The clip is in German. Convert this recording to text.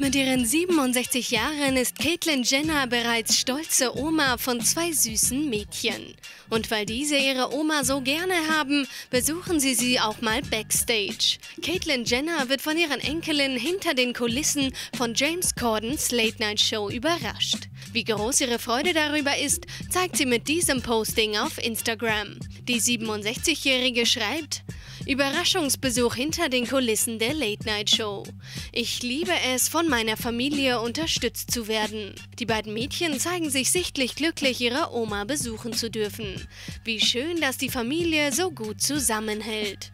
Mit ihren 67 Jahren ist Caitlyn Jenner bereits stolze Oma von zwei süßen Mädchen. Und weil diese ihre Oma so gerne haben, besuchen sie sie auch mal backstage. Caitlyn Jenner wird von ihren Enkelin hinter den Kulissen von James Cordens Late Night Show überrascht. Wie groß ihre Freude darüber ist, zeigt sie mit diesem Posting auf Instagram. Die 67-Jährige schreibt, Überraschungsbesuch hinter den Kulissen der Late Night Show. Ich liebe es, von meiner Familie unterstützt zu werden. Die beiden Mädchen zeigen sich sichtlich glücklich, ihre Oma besuchen zu dürfen. Wie schön, dass die Familie so gut zusammenhält.